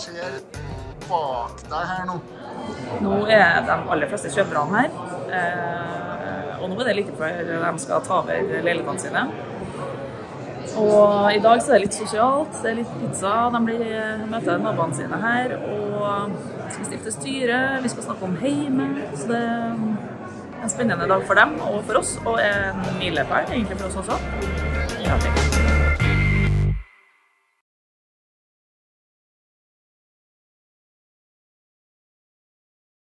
skjer bak deg her nå? Nå er de aller fleste kjøperne her. Eh, og nå er det like før de skal ta over leilighetene sine. Og i dag så er det litt sosialt. Det er litt pizza. De blir møter naboene sine her. Og skal stifte styre. Vi skal snakke om heime. Så det er en spennende dag for dem og for oss. Og en milepæl egentlig for oss også. Ja, det.